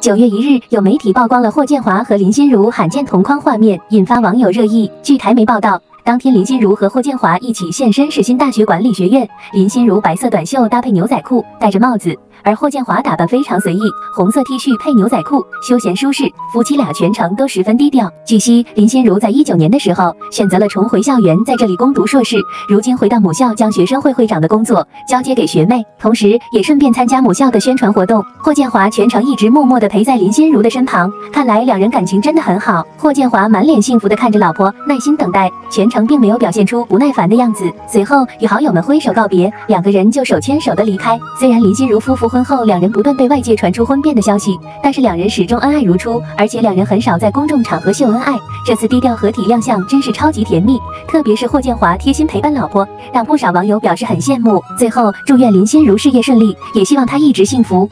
九月一日，有媒体曝光了霍建华和林心如罕见同框画面，引发网友热议。据台媒报道，当天林心如和霍建华一起现身世新大学管理学院，林心如白色短袖搭配牛仔裤，戴着帽子。而霍建华打扮非常随意，红色 T 恤配牛仔裤，休闲舒适。夫妻俩全程都十分低调。据悉，林心如在一九年的时候选择了重回校园，在这里攻读硕士。如今回到母校，将学生会会长的工作交接给学妹，同时也顺便参加母校的宣传活动。霍建华全程一直默默地陪在林心如的身旁，看来两人感情真的很好。霍建华满脸幸福地看着老婆，耐心等待，全程程并没有表现出不耐烦的样子。随后与好友们挥手告别，两个人就手牵手的离开。虽然林心如夫妇。婚后，两人不断被外界传出婚变的消息，但是两人始终恩爱如初，而且两人很少在公众场合秀恩爱。这次低调合体亮相真是超级甜蜜，特别是霍建华贴心陪伴老婆，让不少网友表示很羡慕。最后，祝愿林心如事业顺利，也希望她一直幸福。